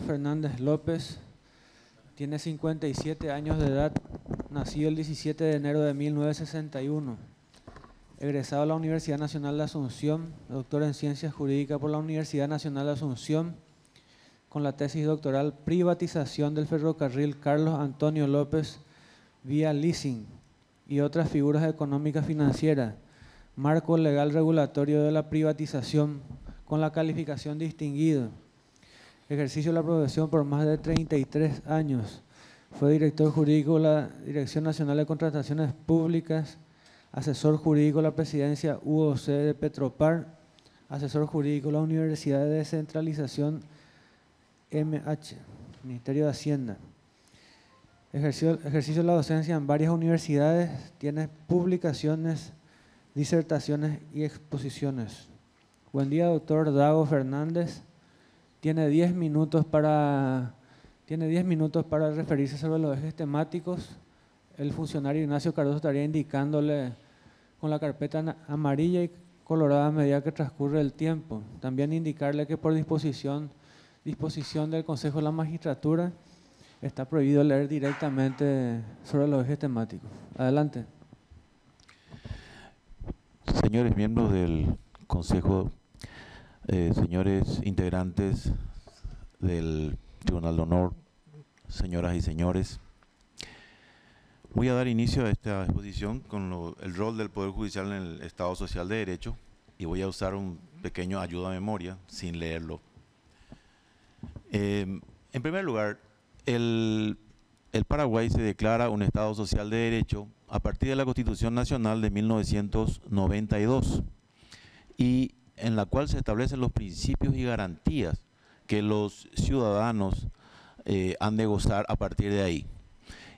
Fernández López, tiene 57 años de edad, nacido el 17 de enero de 1961, egresado a la Universidad Nacional de Asunción, doctor en Ciencias Jurídicas por la Universidad Nacional de Asunción, con la tesis doctoral Privatización del ferrocarril Carlos Antonio López vía leasing y otras figuras económicas financieras, marco legal regulatorio de la privatización con la calificación distinguido. Ejercicio de la profesión por más de 33 años. Fue director jurídico de la Dirección Nacional de Contrataciones Públicas, asesor jurídico de la presidencia UOC de Petropar, asesor jurídico de la Universidad de Descentralización MH, Ministerio de Hacienda. Ejerció, ejercicio de la docencia en varias universidades, tiene publicaciones, disertaciones y exposiciones. Buen día, doctor Dago Fernández. Tiene 10 minutos para tiene 10 minutos para referirse sobre los ejes temáticos. El funcionario Ignacio Cardoso estaría indicándole con la carpeta amarilla y colorada a medida que transcurre el tiempo. También indicarle que por disposición, disposición del Consejo de la Magistratura está prohibido leer directamente sobre los ejes temáticos. Adelante. Señores miembros del Consejo eh, señores integrantes del Tribunal de Honor, señoras y señores, voy a dar inicio a esta exposición con el rol del Poder Judicial en el Estado Social de Derecho y voy a usar un pequeño ayuda a memoria sin leerlo. Eh, en primer lugar, el, el Paraguay se declara un Estado Social de Derecho a partir de la Constitución Nacional de 1992 y en la cual se establecen los principios y garantías que los ciudadanos eh, han de gozar a partir de ahí.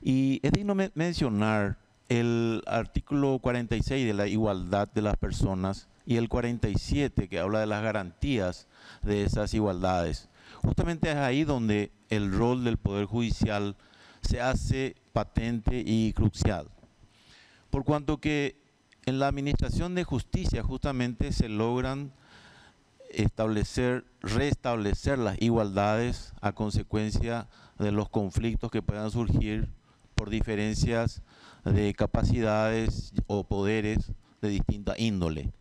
Y es digno mencionar el artículo 46 de la igualdad de las personas y el 47 que habla de las garantías de esas igualdades. Justamente es ahí donde el rol del Poder Judicial se hace patente y crucial. Por cuanto que en la administración de justicia justamente se logran establecer, restablecer las igualdades a consecuencia de los conflictos que puedan surgir por diferencias de capacidades o poderes de distinta índole.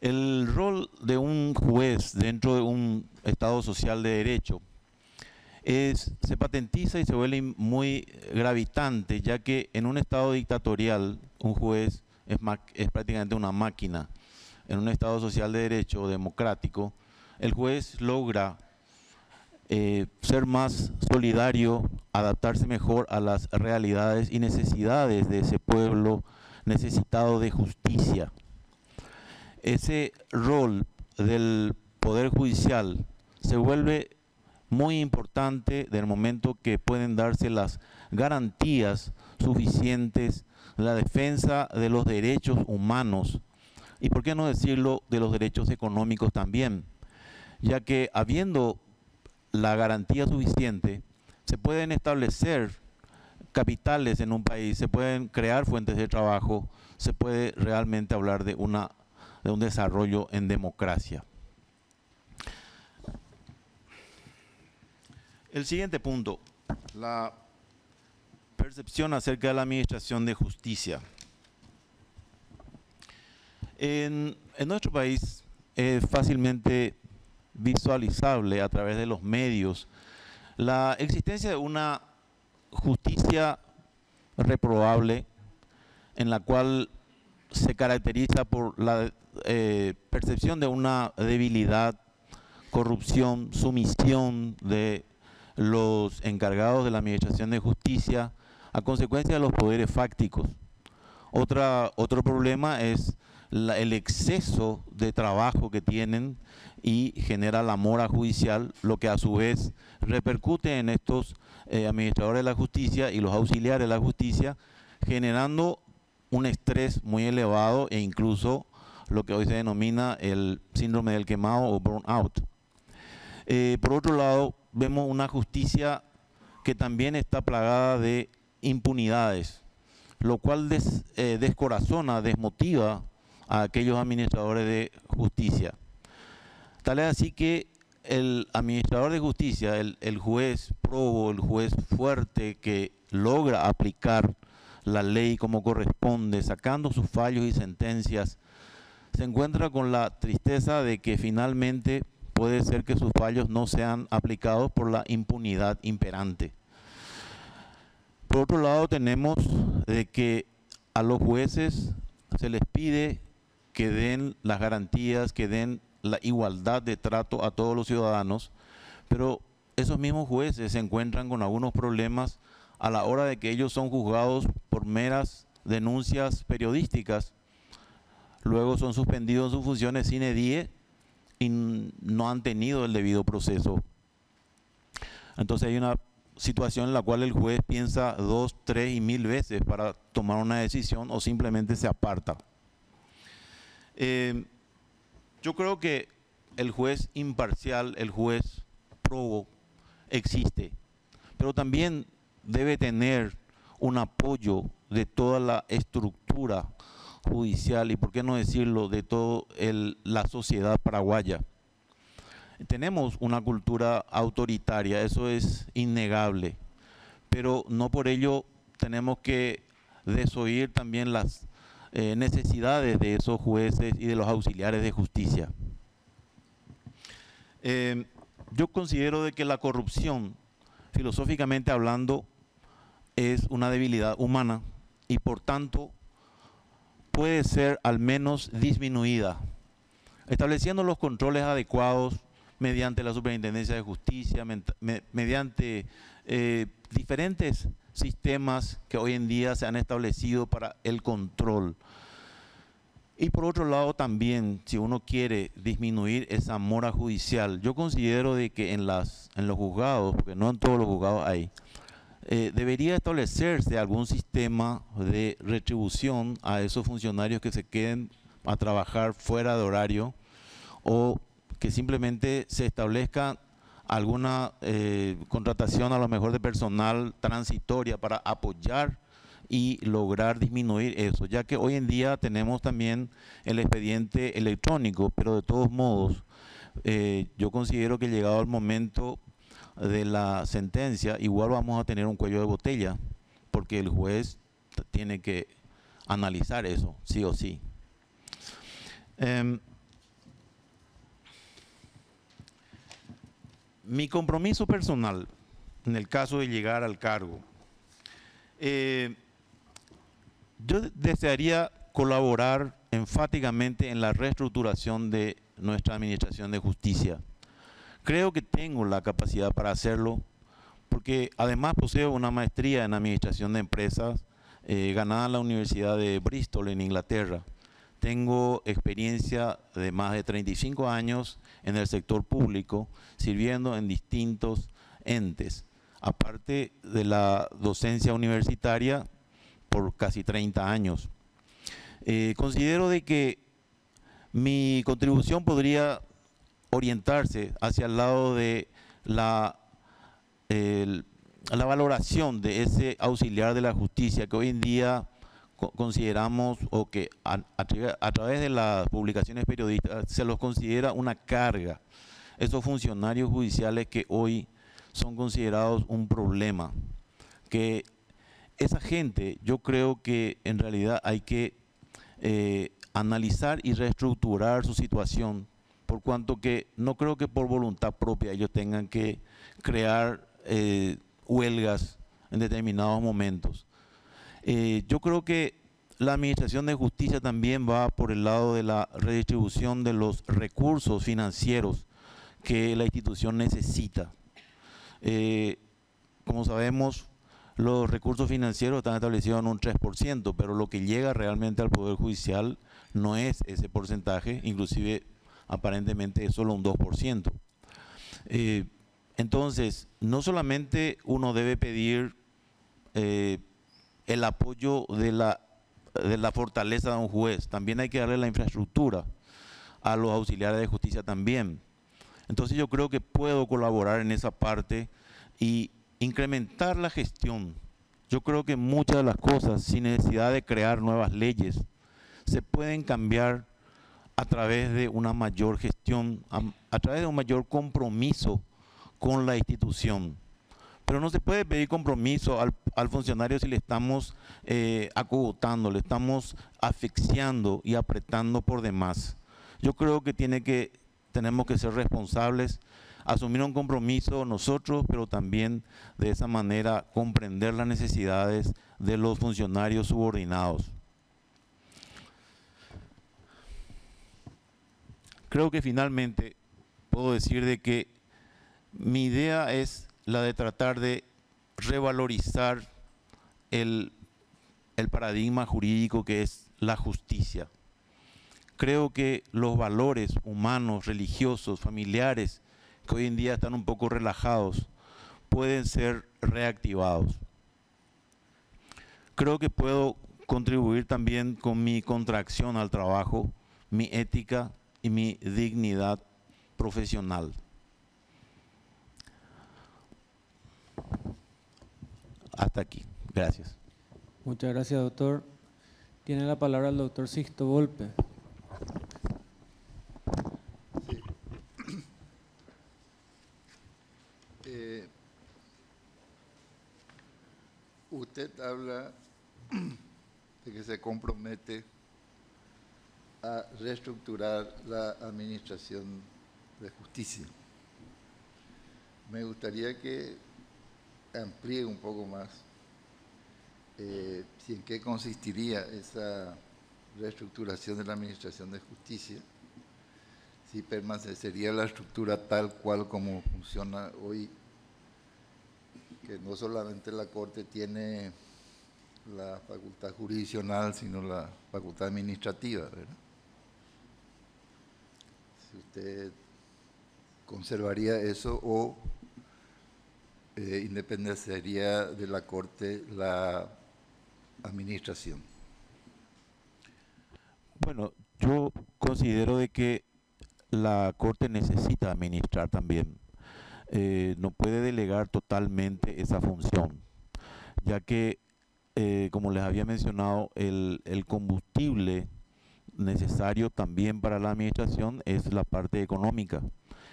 El rol de un juez dentro de un Estado social de derecho es, se patentiza y se vuelve muy gravitante, ya que en un Estado dictatorial un juez es, prácticamente una máquina. En un Estado social de derecho democrático, el juez logra eh, ser más solidario, adaptarse mejor a las realidades y necesidades de ese pueblo necesitado de justicia. Ese rol del Poder Judicial se vuelve muy importante del momento que pueden darse las garantías suficientes la defensa de los derechos humanos y, por qué no decirlo, de los derechos económicos también, ya que habiendo la garantía suficiente, se pueden establecer capitales en un país, se pueden crear fuentes de trabajo, se puede realmente hablar de, una, de un desarrollo en democracia. El siguiente punto, la percepción acerca de la administración de justicia. En, nuestro país es fácilmente visualizable a través de los medios la existencia de una justicia reprobable en la cual se caracteriza por la eh, percepción de una debilidad, corrupción, sumisión de los encargados de la administración de justicia a consecuencia de los poderes fácticos. Otra, otro problema es el exceso de trabajo que tienen y genera la mora judicial, lo que a su vez repercute en estos eh, administradores de la justicia y los auxiliares de la justicia, generando un estrés muy elevado e incluso lo que hoy se denomina el síndrome del quemado o burnout. Eh, por otro lado, vemos una justicia que también está plagada de impunidades, lo cual eh, descorazona, desmotiva a aquellos administradores de justicia. Tal es así que el administrador de justicia, el, el juez probo, el juez fuerte que logra aplicar la ley como corresponde, sacando sus fallos y sentencias, se encuentra con la tristeza de que finalmente puede ser que sus fallos no sean aplicados por la impunidad imperante. Por otro lado, tenemos de que a los jueces se les pide que den las garantías, que den la igualdad de trato a todos los ciudadanos, pero esos mismos jueces se encuentran con algunos problemas a la hora de que ellos son juzgados por meras denuncias periodísticas, luego son suspendidos en sus funciones sin edie y no han tenido el debido proceso. Entonces hay una situación en la cual el juez piensa dos, tres y mil veces para tomar una decisión o simplemente se aparta. Eh, yo creo que el juez imparcial, el juez probo, existe, pero también debe tener un apoyo de toda la estructura judicial y, por qué no decirlo, de toda la sociedad paraguaya. Tenemos una cultura autoritaria, eso es innegable, pero no por ello tenemos que desoír también las eh, necesidades de esos jueces y de los auxiliares de justicia. Eh, yo considero de que la corrupción, filosóficamente hablando, es una debilidad humana y por tanto puede ser al menos disminuida, estableciendo los controles adecuados mediante la Superintendencia de Justicia, mediante eh, diferentes sistemas que hoy en día se han establecido para el control. Y por otro lado también, si uno quiere disminuir esa mora judicial, yo considero de que en, los juzgados, porque no en todos los juzgados hay, eh, debería establecerse algún sistema de retribución a esos funcionarios que se queden a trabajar fuera de horario o que simplemente se establezca alguna eh, contratación a lo mejor de personal transitoria para apoyar y lograr disminuir eso, ya que hoy en día tenemos también el expediente electrónico, pero de todos modos eh, yo considero que llegado el momento de la sentencia, igual vamos a tener un cuello de botella, porque el juez tiene que analizar eso, sí o sí. Em, mi compromiso personal, en el caso de llegar al cargo, eh, yo desearía colaborar enfáticamente en la reestructuración de nuestra administración de justicia Creo que tengo la capacidad para hacerlo porque además poseo una maestría en administración de empresas eh, ganada en la Universidad de Bristol en Inglaterra. Tengo experiencia de más de 35 años en el sector público, sirviendo en distintos entes, aparte de la docencia universitaria por casi 30 años. Eh, considero de que mi contribución podría orientarse hacia el lado de la, la valoración de ese auxiliar de la justicia que hoy en día consideramos o que a, través de las publicaciones periodistas se los considera una carga. Esos funcionarios judiciales que hoy son considerados un problema. Que esa gente, yo creo que en realidad hay que eh, analizar y reestructurar su situación por cuanto que no creo que por voluntad propia ellos tengan que crear eh, huelgas en determinados momentos. Eh, yo creo que la Administración de Justicia también va por el lado de la redistribución de los recursos financieros que la institución necesita. Eh, como sabemos, los recursos financieros están establecidos en un 3%, pero lo que llega realmente al Poder Judicial no es ese porcentaje, inclusive aparentemente es solo un 2%. Eh, entonces, no solamente uno debe pedir eh, el apoyo de la, de la fortaleza de un juez, también hay que darle la infraestructura a los auxiliares de justicia también. Entonces yo creo que puedo colaborar en esa parte y incrementar la gestión. Yo creo que muchas de las cosas, sin necesidad de crear nuevas leyes, se pueden cambiar a través de una mayor gestión, a, través de un mayor compromiso con la institución. Pero no se puede pedir compromiso al, funcionario si le estamos eh, acogotando, le estamos asfixiando y apretando por demás. Yo creo que tenemos que ser responsables, asumir un compromiso nosotros, pero también de esa manera comprender las necesidades de los funcionarios subordinados. Creo que finalmente puedo decir de que mi idea es la de tratar de revalorizar el, el paradigma jurídico que es la justicia. Creo que los valores humanos, religiosos, familiares, que hoy en día están un poco relajados, pueden ser reactivados. Creo que puedo contribuir también con mi contracción al trabajo, mi ética y mi dignidad profesional. Hasta aquí. Gracias. Muchas gracias, doctor. Tiene la palabra el doctor Sixto Volpe. Sí. Eh, usted habla de que se compromete a reestructurar la administración de justicia. Me gustaría que amplíe un poco más eh, en qué consistiría esa reestructuración de la Administración de Justicia, si permanecería la estructura tal cual como funciona hoy, que no solamente la Corte tiene la facultad jurisdiccional, sino la facultad administrativa, ¿verdad? Usted conservaría eso o eh, independenciaría de la Corte la administración. Bueno, yo considero de que la Corte necesita administrar también. Eh, no puede delegar totalmente esa función, ya que, eh, como les había mencionado, el combustible necesario también para la administración es la parte económica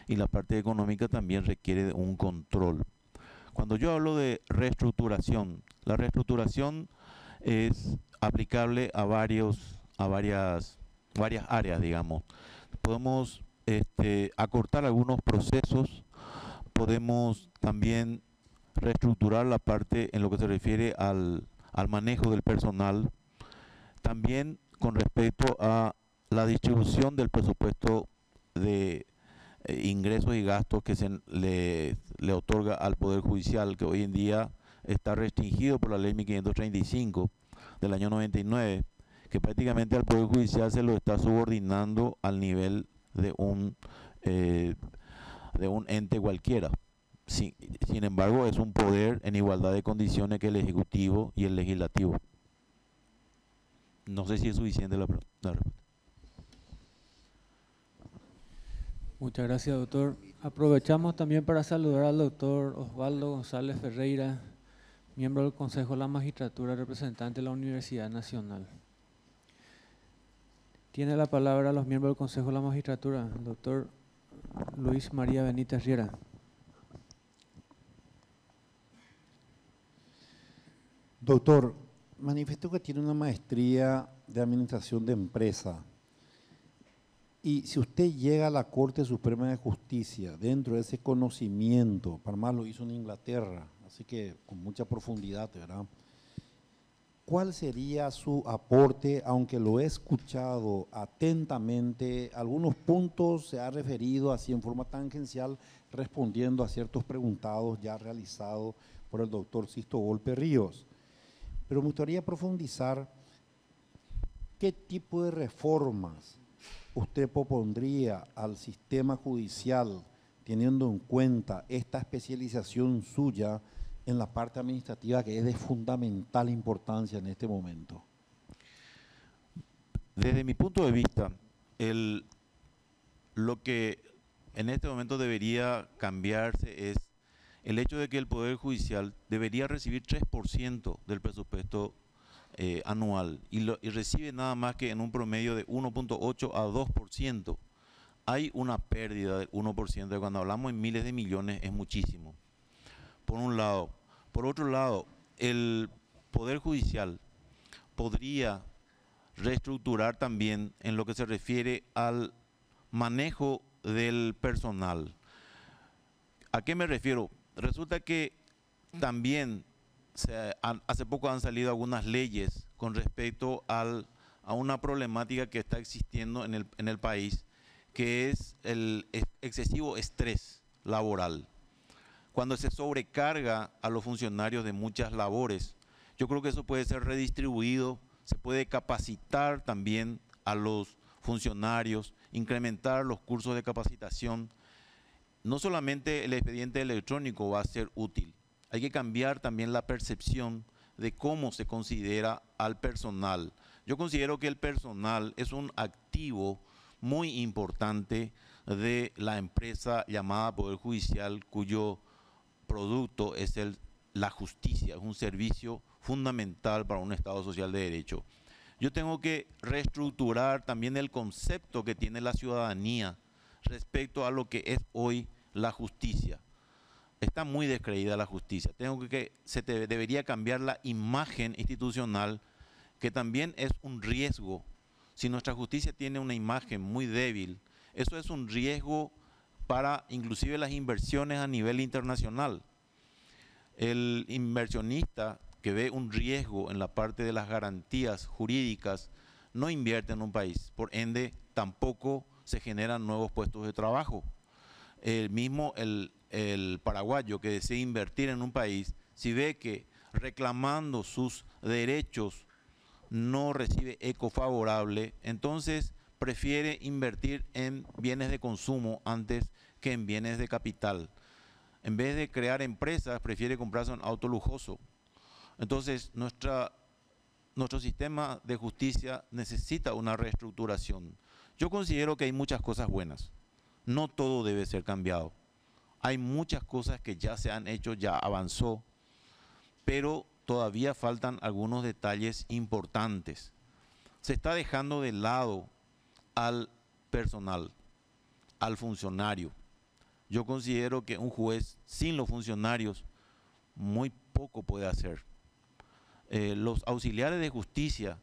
y la parte económica también requiere un control. Cuando yo hablo de reestructuración, la reestructuración es aplicable a varios, a varias, varias áreas, digamos. Podemos este, acortar algunos procesos, podemos también reestructurar la parte en lo que se refiere al, al manejo del personal, también con respecto a la distribución del presupuesto de eh, ingresos y gastos que se le, otorga al Poder Judicial, que hoy en día está restringido por la ley 1535 del año 99, que prácticamente al Poder Judicial se lo está subordinando al nivel de un, eh, de un ente cualquiera. Sin embargo, es un poder en igualdad de condiciones que el Ejecutivo y el Legislativo. No sé si es suficiente la, la respuesta. Muchas gracias, doctor. Aprovechamos también para saludar al doctor Osvaldo González Ferreira, miembro del Consejo de la Magistratura, representante de la Universidad Nacional. Tiene la palabra los miembros del Consejo de la Magistratura, doctor Luis María Benítez Riera. Doctor, manifestó que tiene una maestría de administración de empresa. Y si usted llega a la Corte Suprema de Justicia dentro de ese conocimiento, Parma lo hizo en Inglaterra, así que con mucha profundidad, ¿verdad? ¿Cuál sería su aporte, aunque lo he escuchado atentamente, algunos puntos se ha referido así en forma tangencial, respondiendo a ciertos preguntados ya realizados por el doctor Sisto Golpe Ríos? Pero me gustaría profundizar qué tipo de reformas usted propondría al sistema judicial teniendo en cuenta esta especialización suya en la parte administrativa que es de fundamental importancia en este momento? Desde mi punto de vista, el, lo que en este momento debería cambiarse es el hecho de que el Poder Judicial debería recibir 3% del presupuesto eh, anual y, recibe nada más que en un promedio de 1.8 a 2%, hay una pérdida del 1%. Cuando hablamos en miles de millones es muchísimo. Por un lado. Por otro lado, el Poder Judicial podría reestructurar también en lo que se refiere al manejo del personal. ¿A qué me refiero? Resulta que también hace poco han salido algunas leyes con respecto al, a una problemática que está existiendo en el, en el país, que es el excesivo estrés laboral. Cuando se sobrecarga a los funcionarios de muchas labores, yo creo que eso puede ser redistribuido, se puede capacitar también a los funcionarios, incrementar los cursos de capacitación. No solamente el expediente electrónico va a ser útil, hay que cambiar también la percepción de cómo se considera al personal. Yo considero que el personal es un activo muy importante de la empresa llamada Poder Judicial, cuyo producto es el, la justicia, es un servicio fundamental para un Estado social de derecho. Yo tengo que reestructurar también el concepto que tiene la ciudadanía respecto a lo que es hoy la justicia está muy descreída la justicia. Tengo que, se debería cambiar la imagen institucional, que también es un riesgo. Si nuestra justicia tiene una imagen muy débil, eso es un riesgo para inclusive las inversiones a nivel internacional. El inversionista que ve un riesgo en la parte de las garantías jurídicas no invierte en un país, por ende tampoco se generan nuevos puestos de trabajo. El mismo el, el paraguayo que desea invertir en un país, si ve que reclamando sus derechos no recibe eco favorable, entonces prefiere invertir en bienes de consumo antes que en bienes de capital. En vez de crear empresas, prefiere comprarse un auto lujoso. Entonces, nuestra, nuestro sistema de justicia necesita una reestructuración. Yo considero que hay muchas cosas buenas. No todo debe ser cambiado. Hay muchas cosas que ya se han hecho, ya avanzó, pero todavía faltan algunos detalles importantes. Se está dejando de lado al personal, al funcionario. Yo considero que un juez sin los funcionarios muy poco puede hacer. Eh, los auxiliares de justicia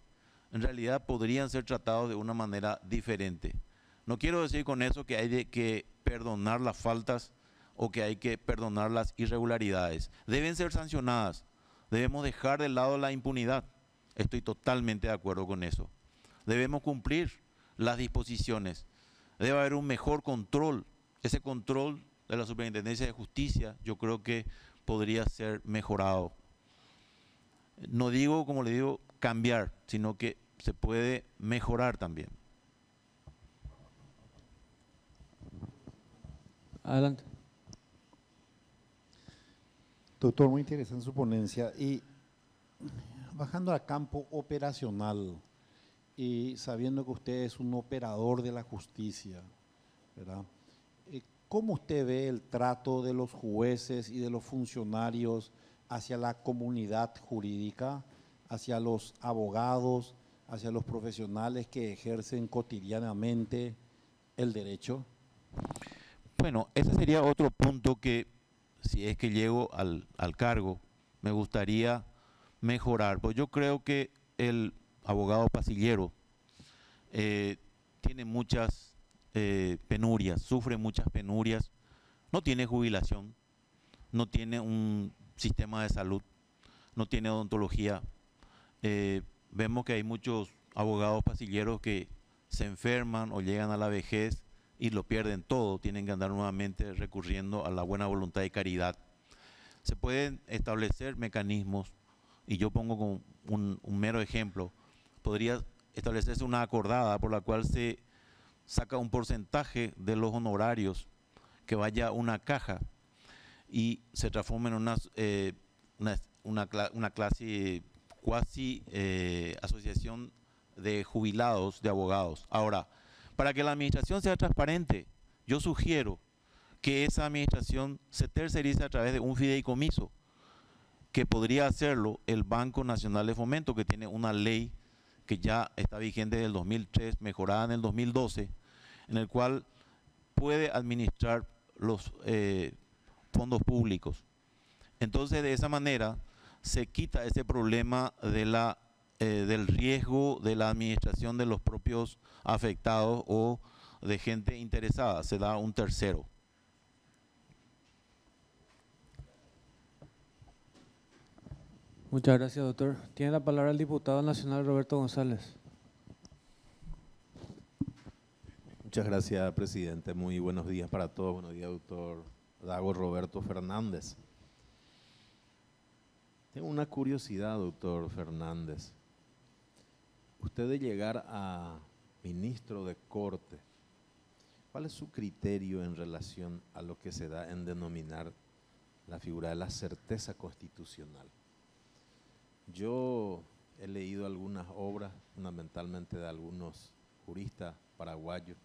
en realidad podrían ser tratados de una manera diferente. No quiero decir con eso que hay que perdonar las faltas o que hay que perdonar las irregularidades. Deben ser sancionadas. Debemos dejar de lado la impunidad. Estoy totalmente de acuerdo con eso. Debemos cumplir las disposiciones. Debe haber un mejor control. Ese control de la Superintendencia de Justicia yo creo que podría ser mejorado. No digo, como le digo, cambiar, sino que se puede mejorar también. Adelante. Doctor, muy interesante su ponencia. Y bajando al campo operacional y sabiendo que usted es un operador de la justicia, ¿verdad? Eh, ¿Cómo usted ve el trato de los jueces y de los funcionarios hacia la comunidad jurídica, hacia los abogados, hacia los profesionales que ejercen cotidianamente el derecho? Bueno, ese sería otro punto que si es que llego al, cargo, me gustaría mejorar. Pues yo creo que el abogado pasillero eh, tiene muchas eh, penurias, sufre muchas penurias, no tiene jubilación, no tiene un sistema de salud, no tiene odontología. Eh, vemos que hay muchos abogados pasilleros que se enferman o llegan a la vejez y lo pierden todo, tienen que andar nuevamente recurriendo a la buena voluntad y caridad. Se pueden establecer mecanismos, y yo pongo como un, mero ejemplo, podría establecerse una acordada por la cual se saca un porcentaje de los honorarios que vaya a una caja y se transforma en una, eh, una, clase cuasi eh, asociación de jubilados de abogados. Ahora, para que la administración sea transparente, yo sugiero que esa administración se tercerice a través de un fideicomiso que podría hacerlo el Banco Nacional de Fomento, que tiene una ley que ya está vigente desde el 2003, mejorada en el 2012, en el cual puede administrar los eh, fondos públicos. Entonces, de esa manera, se quita ese problema de la, eh, del riesgo de la administración de los propios afectados o de gente interesada, se da un tercero. Muchas gracias, doctor. Tiene la palabra el diputado nacional Roberto González. Muchas gracias, presidente. Muy buenos días para todos. Buenos días, doctor Dago Roberto Fernández. Tengo una curiosidad, doctor Fernández. Usted de llegar a ministro de Corte, ¿cuál es su criterio en relación a lo que se da en denominar la figura de la certeza constitucional? Yo he leído algunas obras, fundamentalmente de algunos juristas paraguayos,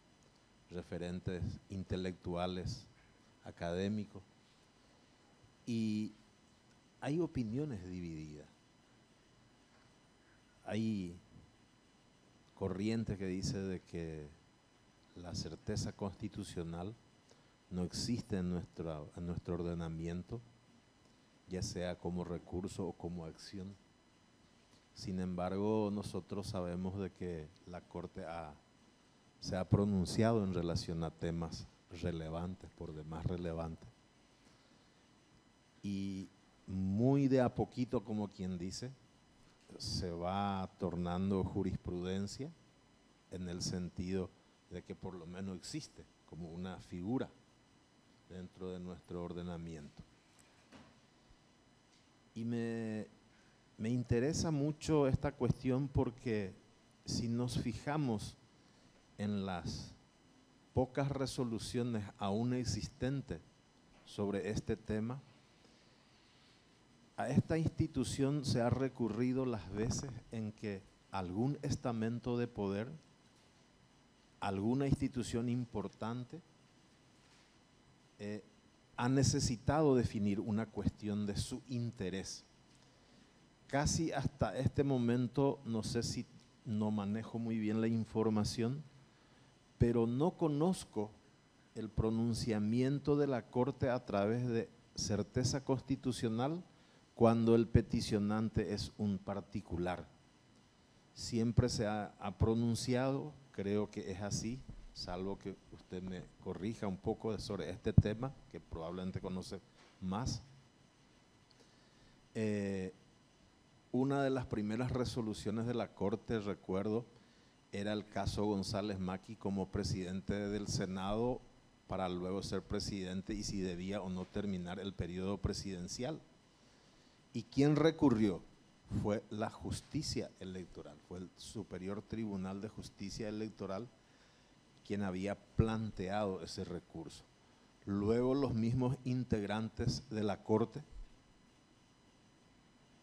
referentes intelectuales, académicos, y hay opiniones divididas. Hay corriente que dice de que la certeza constitucional no existe en nuestro, en nuestro ordenamiento, ya sea como recurso o como acción. Sin embargo, nosotros sabemos de que la Corte se ha pronunciado en relación a temas relevantes, por demás relevantes. Y muy de a poquito, como quien dice, se va tornando jurisprudencia en el sentido de que por lo menos existe como una figura dentro de nuestro ordenamiento. Y me, me interesa mucho esta cuestión porque si nos fijamos en las pocas resoluciones aún existentes sobre este tema, a esta institución se ha recurrido las veces en que algún estamento de poder, alguna institución importante, eh, ha necesitado definir una cuestión de su interés. Casi hasta este momento, no sé si no manejo muy bien la información, pero no conozco el pronunciamiento de la Corte a través de certeza constitucional cuando el peticionante es un particular. Siempre se ha, pronunciado, creo que es así, salvo que usted me corrija un poco sobre este tema, que probablemente conoce más. Eh, una de las primeras resoluciones de la Corte, recuerdo, era el caso González Maki como presidente del Senado para luego ser presidente y si debía o no terminar el periodo presidencial. ¿Y quién recurrió? Fue la justicia electoral, fue el Superior Tribunal de Justicia Electoral quien había planteado ese recurso. Luego los mismos integrantes de la Corte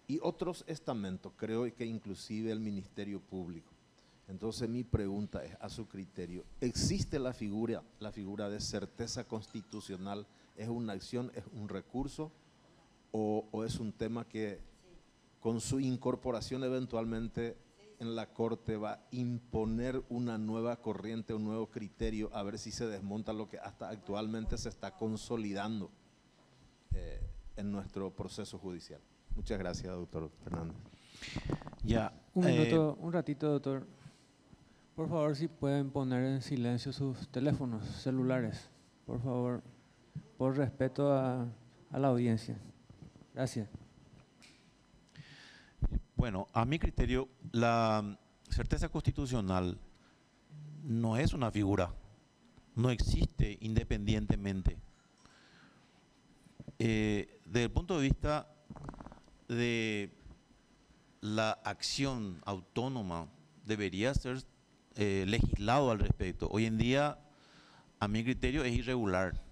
y otros estamentos, creo que inclusive el Ministerio Público. Entonces mi pregunta es, a su criterio, ¿existe la figura, la figura de certeza constitucional? ¿Es una acción, es un recurso o, es un tema que con su incorporación eventualmente en la Corte va a imponer una nueva corriente, un nuevo criterio, a ver si se desmonta lo que hasta actualmente se está consolidando eh, en nuestro proceso judicial? Muchas gracias, doctor Fernando. Ya. Un, eh, minuto, un ratito, doctor. Por favor, si pueden poner en silencio sus teléfonos celulares. Por favor, por respeto a, a la audiencia. Gracias. Bueno, a mi criterio, la certeza constitucional no es una figura, no existe independientemente. Eh, desde el punto de vista de la acción autónoma debería ser eh, legislado al respecto. Hoy en día, a mi criterio, es irregular,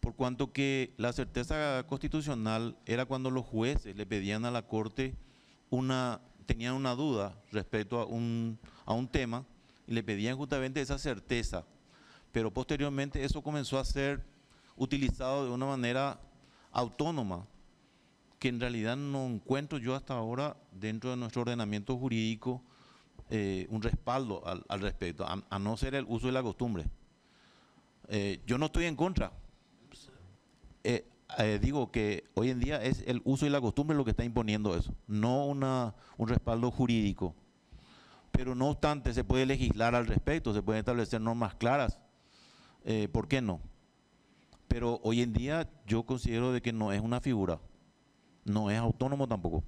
por cuanto que la certeza constitucional era cuando los jueces le pedían a la Corte una, tenían una duda respecto a un, a tema y le pedían justamente esa certeza, pero posteriormente eso comenzó a ser utilizado de una manera autónoma que en realidad no encuentro yo hasta ahora dentro de nuestro ordenamiento jurídico eh, un respaldo al, respecto, a, no ser el uso de la costumbre. Eh, yo no estoy en contra. Eh, digo que hoy en día es el uso y la costumbre lo que está imponiendo eso, no una, un respaldo jurídico. Pero no obstante, se puede legislar al respecto, se pueden establecer normas claras. ¿Por qué no? Pero hoy en día yo considero de que no es una figura no es autónomo tampoco.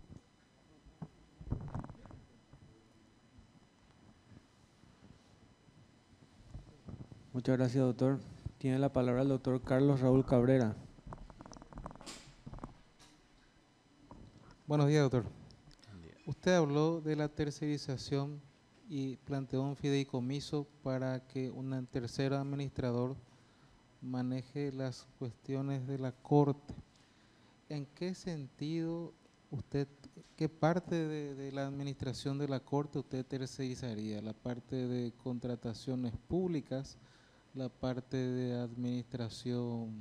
Muchas gracias, doctor. Tiene la palabra el doctor Carlos Raúl Cabrera. Buenos días, doctor. Usted habló de la tercerización y planteó un fideicomiso para que un tercer administrador maneje las cuestiones de la corte. ¿en qué sentido usted, qué parte de, la administración de la Corte usted tercerizaría? ¿La parte de contrataciones públicas? ¿La parte de administración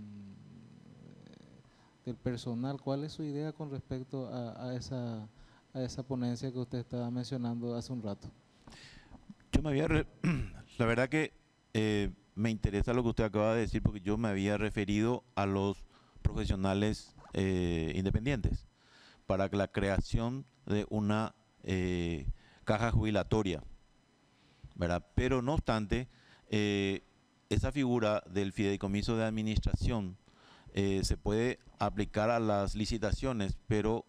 del personal? ¿Cuál es su idea con respecto a, esa, a esa ponencia que usted estaba mencionando hace un rato? Yo me había, la verdad que eh, me interesa lo que usted acaba de decir porque yo me había referido a los profesionales eh, independientes para la creación de una eh, caja jubilatoria. ¿verdad? Pero no obstante, esa figura del fideicomiso de administración se puede aplicar a las licitaciones, pero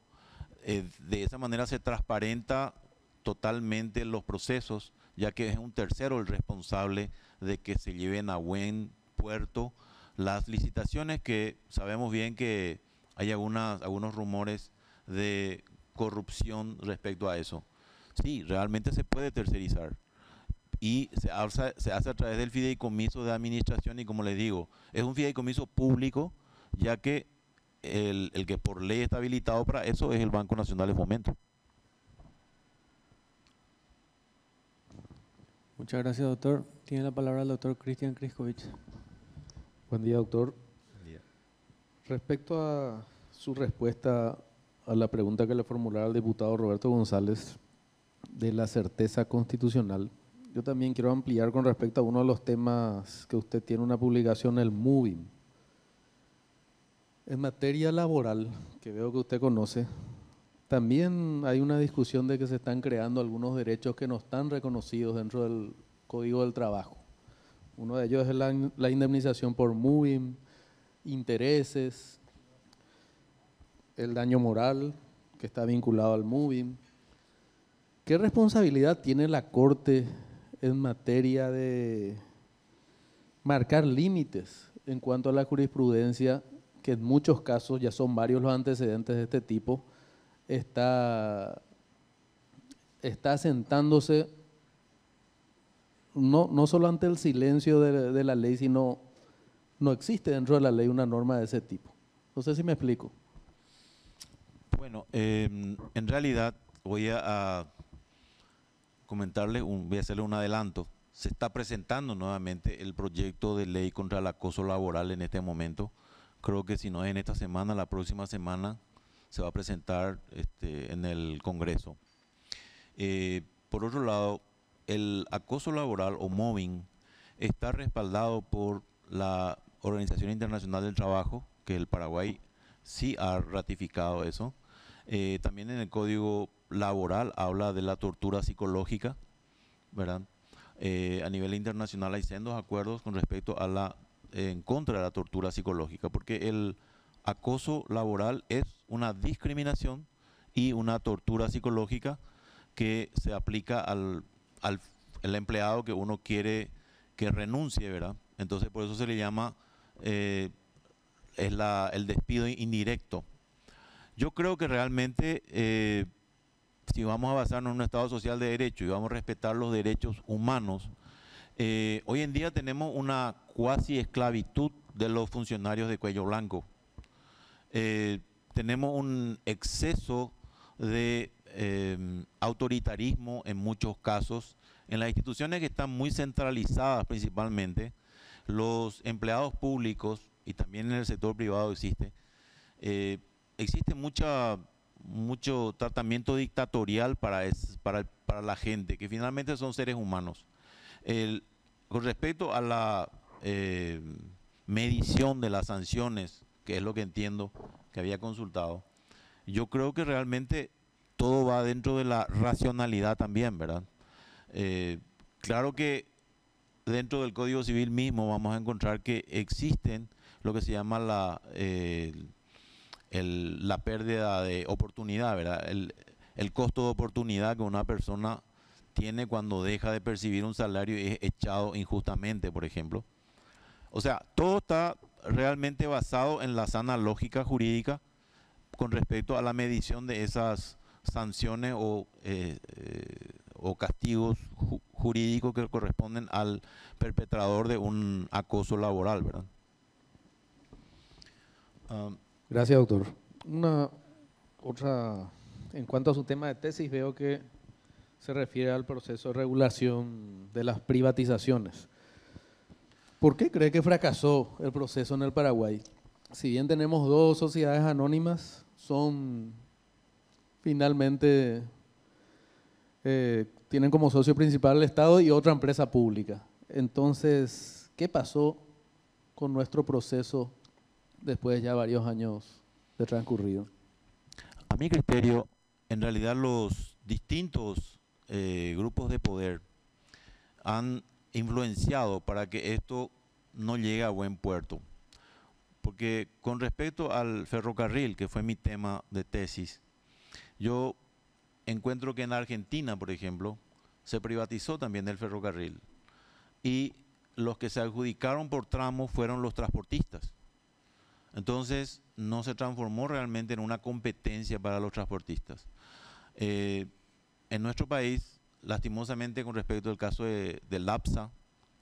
de esa manera se transparenta totalmente los procesos, ya que es un tercero el responsable de que se lleven a buen puerto las licitaciones que sabemos bien que hay algunos rumores de corrupción respecto a eso. Sí, realmente se puede tercerizar y se hace, se hace a través del fideicomiso de administración y como les digo, es un fideicomiso público ya que el, el, que por ley está habilitado para eso es el Banco Nacional de Fomento. Muchas gracias, doctor. Tiene la palabra el doctor Cristian Kriskovich. Buen día, doctor. Respecto a su respuesta a la pregunta que le formulara al diputado Roberto González de la certeza constitucional, yo también quiero ampliar con respecto a uno de los temas que usted tiene una publicación, el MUVIM. En materia laboral, que veo que usted conoce, también hay una discusión de que se están creando algunos derechos que no están reconocidos dentro del Código del Trabajo. Uno de ellos es la, indemnización por MUVIM, intereses, el daño moral que está vinculado al moving. ¿Qué responsabilidad tiene la Corte en materia de marcar límites en cuanto a la jurisprudencia, que en muchos casos, ya son varios los antecedentes de este tipo, está, está sentándose no, no solo ante el silencio de, la ley, sino no existe dentro de la ley una norma de ese tipo. No sé si me explico. Bueno, em, en realidad voy a, comentarle, un, voy a hacerle un adelanto. Se está presentando nuevamente el proyecto de ley contra el acoso laboral en este momento. Creo que si no es en esta semana, la próxima semana se va a presentar este, en el Congreso. Eh, por otro lado, el acoso laboral o mobbing está respaldado por la Organización Internacional del Trabajo, que el Paraguay sí ha ratificado eso. Eh, también en el Código Laboral habla de la tortura psicológica, ¿verdad? Eh, a nivel internacional hay sendos acuerdos con respecto a la, en contra de la tortura psicológica, porque el acoso laboral es una discriminación y una tortura psicológica que se aplica al, al el empleado que uno quiere que renuncie, ¿verdad? Entonces por eso se le llama eh, es la, el despido indirecto. Yo creo que realmente eh, si vamos a basarnos en un Estado social de derecho y vamos a respetar los derechos humanos, eh, hoy en día tenemos una cuasi esclavitud de los funcionarios de cuello blanco. tenemos un exceso de autoritarismo en muchos casos en las instituciones que están muy centralizadas principalmente los empleados públicos y también en el sector privado existe, eh, existe mucha, mucho tratamiento dictatorial para, para, la gente, que finalmente son seres humanos. Con respecto a la eh, medición de las sanciones, que es lo que entiendo que había consultado, yo creo que realmente todo va dentro de la racionalidad también, ¿verdad? Eh, claro que dentro del Código Civil mismo vamos a encontrar que existen lo que se llama la, eh, la pérdida de oportunidad, ¿verdad? El, el costo de oportunidad que una persona tiene cuando deja de percibir un salario y es echado injustamente, por ejemplo. O sea, todo está realmente basado en la sana lógica jurídica con respecto a la medición de esas sanciones o, eh, eh, castigos jurídicos que corresponden al perpetrador de un acoso laboral, ¿verdad? Um, Gracias, doctor. Una otra, en cuanto a su tema de tesis, veo que se refiere al proceso de regulación de las privatizaciones. ¿Por qué cree que fracasó el proceso en el Paraguay? Si bien tenemos dos sociedades anónimas, son finalmente, eh, tienen como socio principal el Estado y otra empresa pública. Entonces, ¿qué pasó con nuestro proceso después de ya varios años de transcurrido? A mi criterio, en realidad los distintos eh, grupos de poder han influenciado para que esto no llegue a buen puerto. Porque con respecto al ferrocarril, que fue mi tema de tesis, yo encuentro que en Argentina, por ejemplo, se privatizó también el ferrocarril. Y los que se adjudicaron por tramo fueron los transportistas. Entonces, no se transformó realmente en una competencia para los transportistas. Eh, en nuestro país, lastimosamente con respecto al caso de, LAPSA,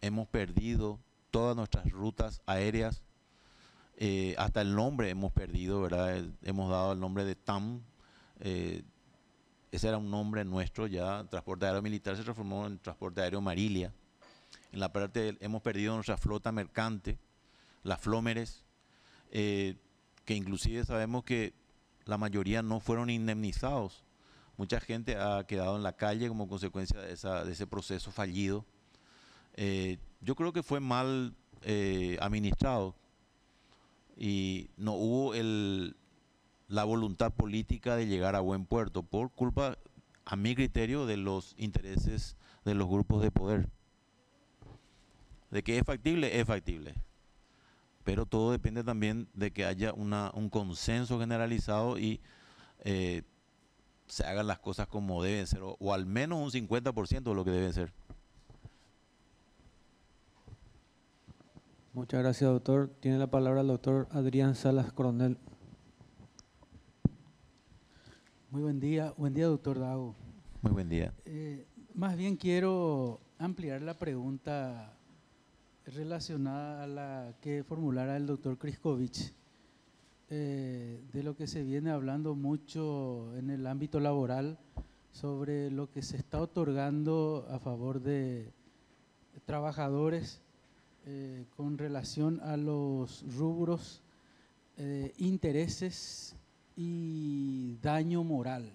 hemos perdido todas nuestras rutas aéreas, eh, hasta el nombre hemos perdido, ¿verdad? Hemos dado el nombre de TAM, eh, ese era un nombre nuestro ya, transporte aéreo militar se transformó en transporte aéreo Marilia. En la parte hemos perdido nuestra flota mercante, las flómeres, eh, que inclusive sabemos que la mayoría no fueron indemnizados Mucha gente ha quedado en la calle como consecuencia de, ese proceso fallido. Eh, yo creo que fue mal eh, administrado y no hubo la voluntad política de llegar a buen puerto por culpa, a mi criterio, de los intereses de los grupos de poder. De que es factible, es factible. Pero todo depende también de que haya un consenso generalizado y eh, se hagan las cosas como deben ser, o, al menos un 50% de lo que deben ser. Muchas gracias, doctor. Tiene la palabra el doctor Adrián Salas Coronel. Muy buen día, buen día, doctor Dago. Muy buen día. Eh, más bien quiero ampliar la pregunta relacionada a la que formulara el doctor Kriskovich eh, de lo que se viene hablando mucho en el ámbito laboral sobre lo que se está otorgando a favor de trabajadores eh, con relación a los rubros eh, intereses y daño moral.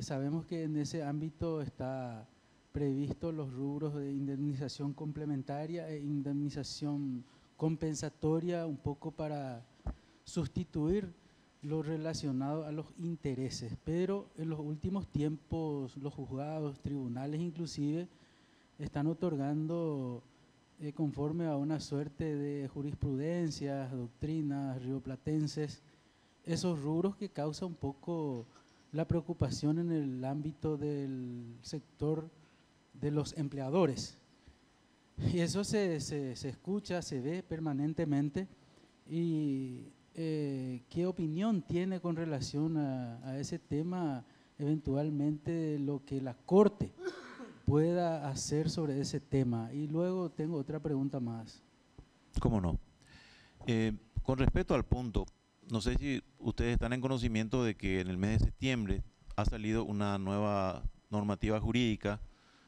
sabemos que en ese ámbito está previsto los rubros de indemnización complementaria e indemnización compensatoria un poco para sustituir lo relacionado a los intereses, pero en los últimos tiempos los juzgados, tribunales inclusive, están otorgando eh, conforme a una suerte de jurisprudencias, doctrinas rioplatenses, esos rubros que causa un poco la preocupación en el ámbito del sector de los empleadores. Y eso se, se, se escucha, se ve permanentemente y eh, ¿qué opinión tiene con relación a, ese tema, eventualmente lo que la Corte pueda hacer sobre ese tema? Y luego tengo otra pregunta más. ¿Cómo no? Eh, con respecto al punto, no sé si ustedes están en conocimiento de que en el mes de septiembre ha salido una nueva normativa jurídica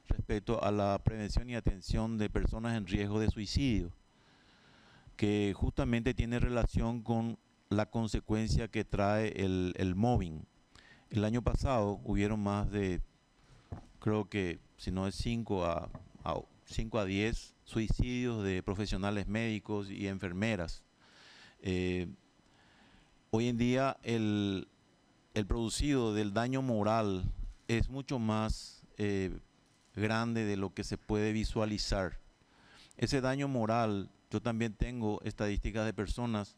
respecto a la prevención y atención de personas en riesgo de suicidio que justamente tiene relación con la consecuencia que trae el, el mobbing. El año pasado hubieron más de, creo que si no es 5 a, a, 5 a 10 suicidios de profesionales médicos y enfermeras. Eh, hoy en día el, el, producido del daño moral es mucho más eh, grande de lo que se puede visualizar. Ese daño moral, yo también tengo estadísticas de personas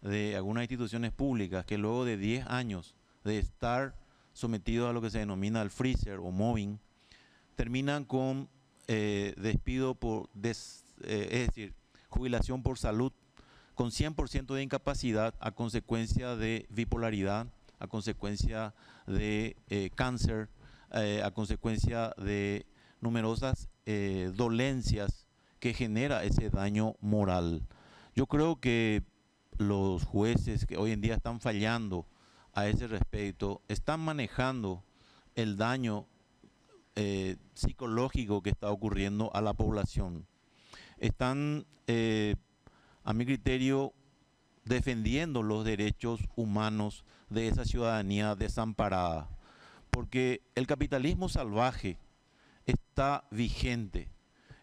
de algunas instituciones públicas que luego de 10 años de estar sometidos a lo que se denomina el freezer o mobbing, terminan con eh, despido por, des, eh, es decir, jubilación por salud, con 100% de incapacidad a consecuencia de bipolaridad, a consecuencia de eh, cáncer, a consecuencia de numerosas dolencias que genera ese daño moral. Yo creo que los jueces que hoy en día están fallando a ese respecto están manejando el daño eh, psicológico que está ocurriendo a la población. Están, eh, a mi criterio, defendiendo los derechos humanos de esa ciudadanía desamparada. Porque el capitalismo salvaje está vigente.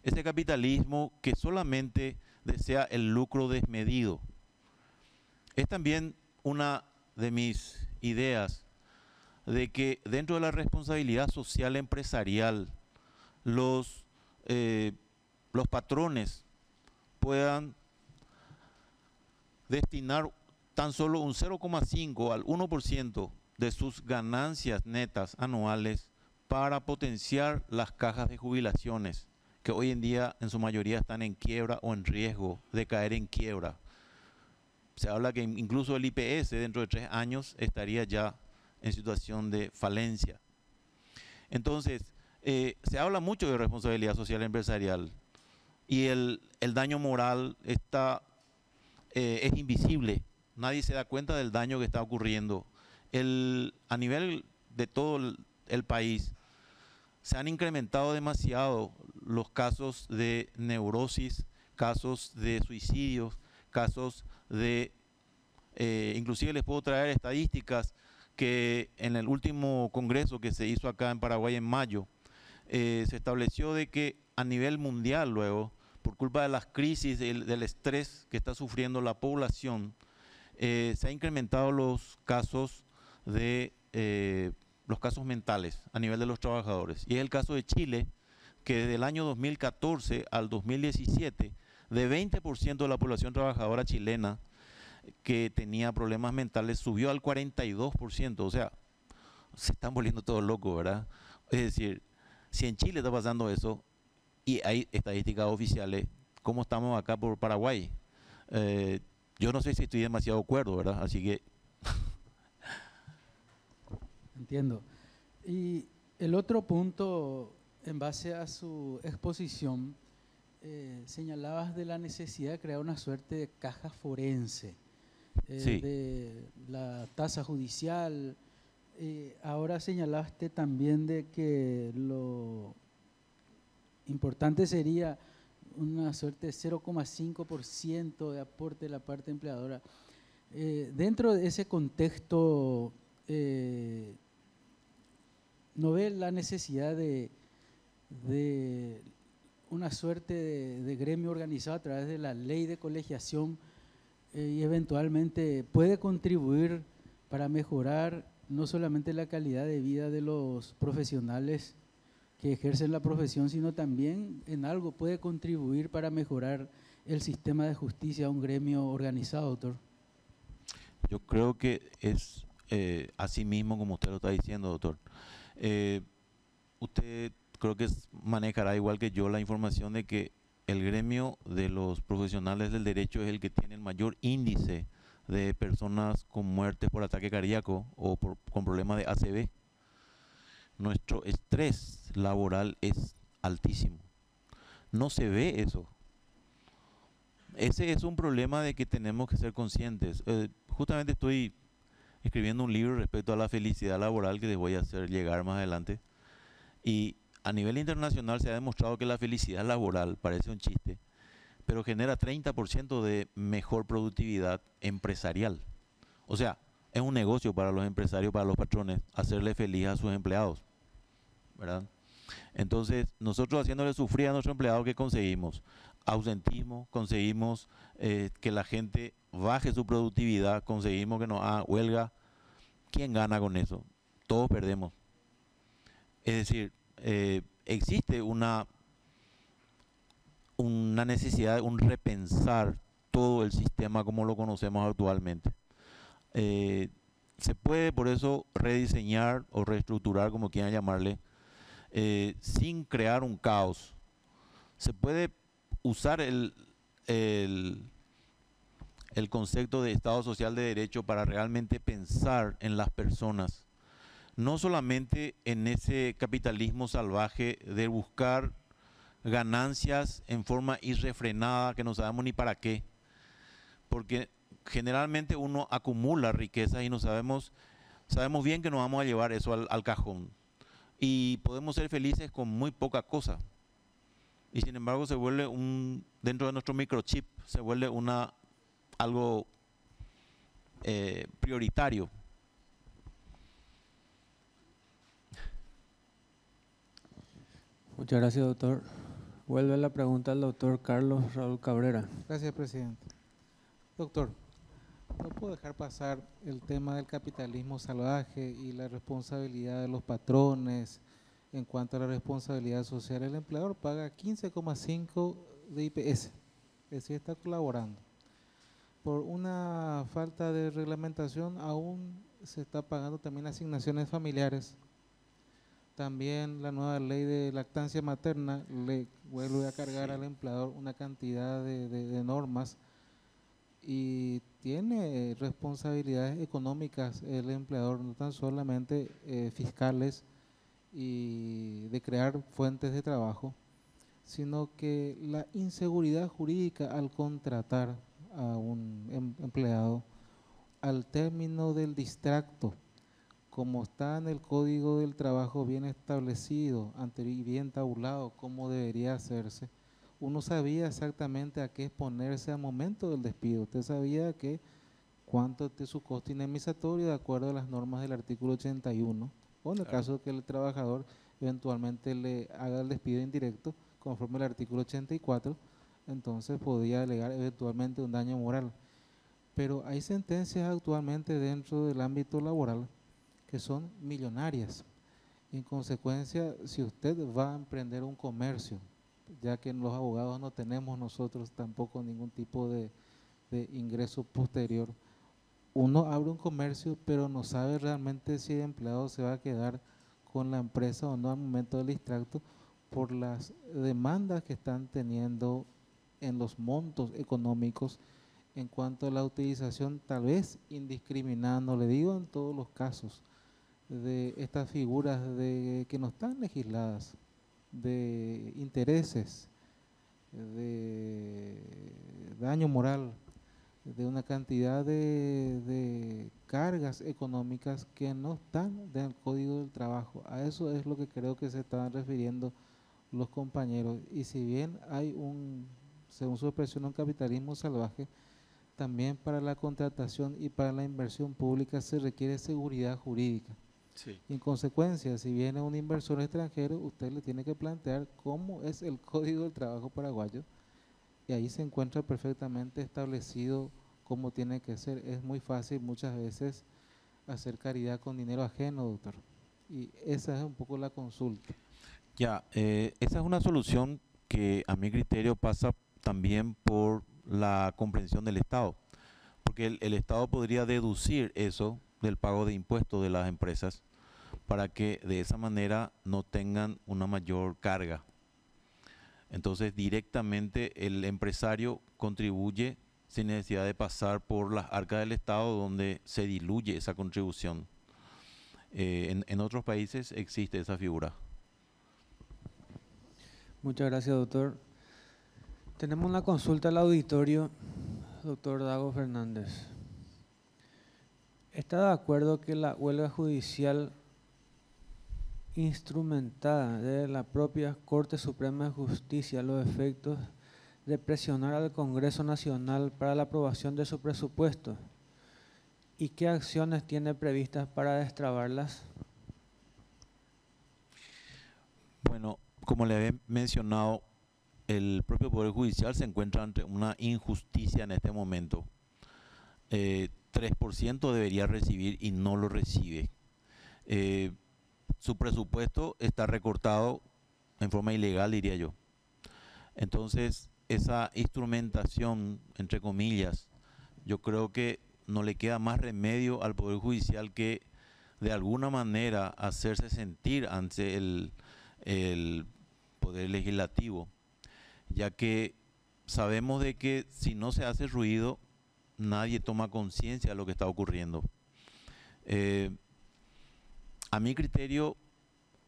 Ese capitalismo que solamente desea el lucro desmedido. Es también una de mis ideas de que dentro de la responsabilidad social empresarial los, eh, los patrones puedan destinar tan solo un 0,5 al 1% de sus ganancias netas anuales para potenciar las cajas de jubilaciones, que hoy en día en su mayoría están en quiebra o en riesgo de caer en quiebra. Se habla que incluso el IPS dentro de tres años estaría ya en situación de falencia. Entonces, eh, se habla mucho de responsabilidad social empresarial y el, el daño moral está, eh, es invisible. Nadie se da cuenta del daño que está ocurriendo. El, a nivel de todo el, el país, se han incrementado demasiado los casos de neurosis, casos de suicidios, casos de, eh, inclusive les puedo traer estadísticas que en el último congreso que se hizo acá en Paraguay en mayo, eh, se estableció de que a nivel mundial luego, por culpa de las crisis, del, estrés que está sufriendo la población, eh, se han incrementado los casos de los casos mentales a nivel de los trabajadores. Y es el caso de Chile, que desde el año 2014 al 2017, de 20% de la población trabajadora chilena que tenía problemas mentales subió al 42%. O sea, se están volviendo todos locos, ¿verdad? Es decir, si en Chile está pasando eso y hay estadísticas oficiales, ¿cómo estamos acá por Paraguay? Eh, yo no sé si estoy demasiado acuerdo, ¿verdad? Así que... Entiendo. Y el otro punto, en base a su exposición, eh, señalabas de la necesidad de crear una suerte de caja forense, eh, Sí. de la tasa judicial. Eh, ahora señalaste también de que lo importante sería una suerte de 0,5% de aporte de la parte empleadora. Eh, dentro de ese contexto, ¿no ve la necesidad de, de una suerte de, gremio organizado a través de la ley de colegiación eh, y eventualmente puede contribuir para mejorar no solamente la calidad de vida de los profesionales que ejercen la profesión, sino también en algo puede contribuir para mejorar el sistema de justicia, un gremio organizado, doctor? Yo creo que es eh, así mismo como usted lo está diciendo, doctor. Eh, usted creo que manejará igual que yo la información de que el gremio de los profesionales del derecho es el que tiene el mayor índice de personas con muertes por ataque cardíaco o por- con problemas de ACV. Nuestro estrés laboral es altísimo. No se ve eso. Ese es un problema de que tenemos que ser conscientes. Eh, justamente estoy escribiendo un libro respecto a la felicidad laboral que les voy a hacer llegar más adelante. Y a nivel internacional se ha demostrado que la felicidad laboral parece un chiste, pero genera 30% de mejor productividad empresarial. O sea, es un negocio para los empresarios, para los patrones, hacerle feliz a sus empleados. ¿Verdad? Entonces, nosotros haciéndole sufrir a nuestros empleados, ¿qué conseguimos? Ausentismo, conseguimos eh, que la gente baje su productividad, conseguimos que no huelga. ¿Quién gana con eso? Todos perdemos. Es decir, eh, existe una, una necesidad, un repensar todo el sistema como lo conocemos actualmente. Eh, se puede por eso rediseñar o reestructurar, como quieran llamarle, eh, sin crear un caos. Se puede usar el, el, el concepto de Estado Social de Derecho para realmente pensar en las personas no solamente en ese capitalismo salvaje de buscar ganancias en forma irrefrenada que no sabemos ni para qué, porque generalmente uno acumula riquezas y no sabemos, sabemos bien que nos vamos a llevar eso al, al cajón y podemos ser felices con muy poca cosa. Y sin embargo se vuelve un, dentro de nuestro microchip, se vuelve una, algo eh, prioritario. Muchas gracias, doctor. Vuelve la pregunta al doctor Carlos Raúl Cabrera. Gracias, presidente. Doctor, no puedo dejar pasar el tema del capitalismo salvaje y la responsabilidad de los patrones en cuanto a la responsabilidad social. El empleador paga 15,5 de IPS, es decir, está colaborando. Por una falta de reglamentación aún se está pagando también asignaciones familiares. También la nueva ley de lactancia materna le vuelve a cargar al empleador una cantidad de, normas y tiene responsabilidades económicas el empleador, no tan solamente eh, fiscales y de crear fuentes de trabajo, sino que la inseguridad jurídica al contratar a un em, empleado al término del distracto como está en el código del trabajo bien establecido y bien tabulado cómo debería hacerse, uno sabía exactamente a qué exponerse al momento del despido. Usted sabía que cuánto de su costo indemnizatorio de acuerdo a las normas del artículo 81, o en el caso de que el trabajador eventualmente le haga el despido indirecto conforme al artículo 84, entonces podía alegar eventualmente un daño moral. Pero hay sentencias actualmente dentro del ámbito laboral que son millonarias. En consecuencia, si usted va a emprender un comercio, ya que los abogados no tenemos nosotros tampoco ningún tipo de, ingreso posterior, uno abre un comercio, pero no sabe realmente si el empleado se va a quedar con la empresa o no al momento del extracto por las demandas que están teniendo en los montos económicos en cuanto a la utilización tal vez indiscriminada, no le digo en todos los casos, de estas figuras de, que no están legisladas, de intereses, de daño moral, de una cantidad de, cargas económicas que no están en el Código del Trabajo. A eso es lo que creo que se están refiriendo los compañeros. Y si bien hay un, según su expresión, un capitalismo salvaje, también para la contratación y para la inversión pública se requiere seguridad jurídica en consecuencia, si viene un inversor extranjero, usted le tiene que plantear cómo es el código del trabajo paraguayo y ahí se encuentra perfectamente establecido cómo tiene que ser. Es muy fácil muchas veces hacer caridad con dinero ajeno, doctor. Y esa es un poco la consulta. Ya, eh, esa es una solución que a mi criterio pasa también por la comprensión del Estado, porque el, Estado podría deducir eso del pago de impuestos de las empresas para que de esa manera no tengan una mayor carga. Entonces directamente el empresario contribuye sin necesidad de pasar por las arcas del Estado donde se diluye esa contribución. Eh, en, otros países existe esa figura. Muchas gracias, doctor. Tenemos una consulta al auditorio, doctor Dago Fernández. ¿Está de acuerdo que la huelga judicial instrumentada de la propia Corte Suprema de Justicia los efectos de presionar al Congreso Nacional para la aprobación de su presupuesto ¿Y qué acciones tiene previstas para destrabarlas? Bueno, como le había mencionado, el propio Poder Judicial se encuentra ante una injusticia en este momento. Eh, 3% debería recibir y no lo recibe. Eh, su presupuesto está recortado en forma ilegal, diría yo. Entonces, esa instrumentación, entre comillas, yo creo que no le queda más remedio al Poder Judicial que de alguna manera hacerse sentir ante el, el Poder Legislativo, ya que sabemos de que si no se hace ruido, nadie toma conciencia de lo que está ocurriendo. Eh, a mi criterio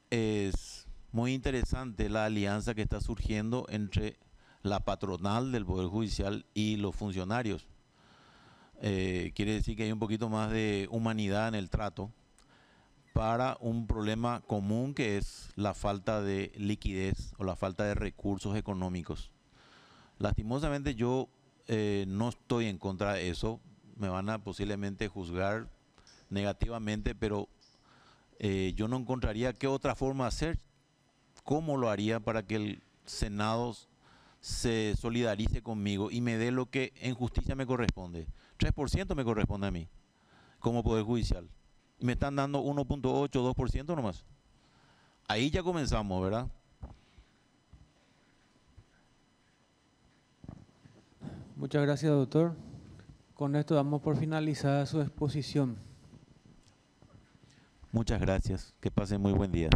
es muy interesante la alianza que está surgiendo entre la patronal del Poder Judicial y los funcionarios. Eh, quiere decir que hay un poquito más de humanidad en el trato para un problema común que es la falta de liquidez o la falta de recursos económicos. Lastimosamente yo eh, no estoy en contra de eso, me van a posiblemente juzgar negativamente, pero eh, yo no encontraría qué otra forma hacer, cómo lo haría para que el Senado se solidarice conmigo y me dé lo que en justicia me corresponde. 3% me corresponde a mí, como Poder Judicial. Me están dando 1.8, 2% nomás. Ahí ya comenzamos, ¿verdad? Muchas gracias, doctor. Con esto damos por finalizada su exposición. Muchas gracias. Que pasen muy buen día.